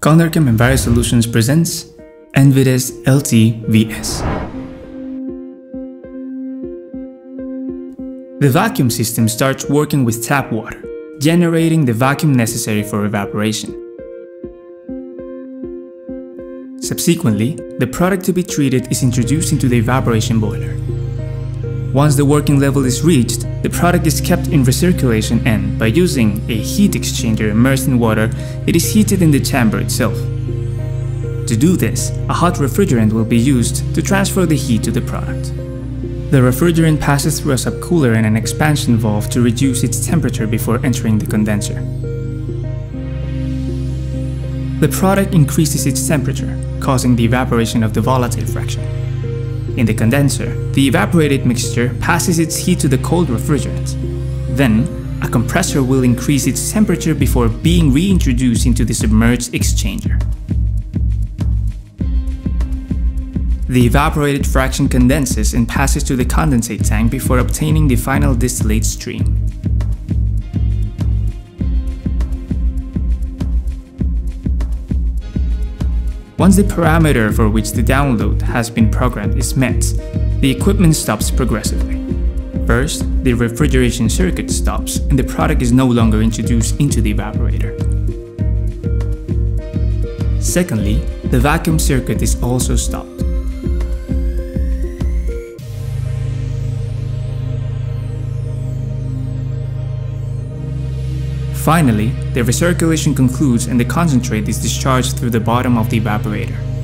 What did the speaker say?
Condorchem Enviro Solutions presents Envidest LT-VS. The vacuum system starts working with tap water, generating the vacuum necessary for evaporation. Subsequently, the product to be treated is introduced into the evaporation boiler. Once the working level is reached, the product is kept in recirculation and, by using a heat exchanger immersed in water, it is heated in the chamber itself. To do this, a hot refrigerant will be used to transfer the heat to the product. The refrigerant passes through a subcooler and an expansion valve to reduce its temperature before entering the condenser. The product increases its temperature, causing the evaporation of the volatile fraction. In the condenser, the evaporated mixture passes its heat to the cold refrigerant. Then, a compressor will increase its temperature before being reintroduced into the submerged exchanger. The evaporated fraction condenses and passes to the condensate tank before obtaining the final distillate stream. Once the parameter for which the download has been programmed is met, the equipment stops progressively. First, the refrigeration circuit stops and the product is no longer introduced into the evaporator. Secondly, the vacuum circuit is also stopped. Finally, the recirculation concludes and the concentrate is discharged through the bottom of the evaporator.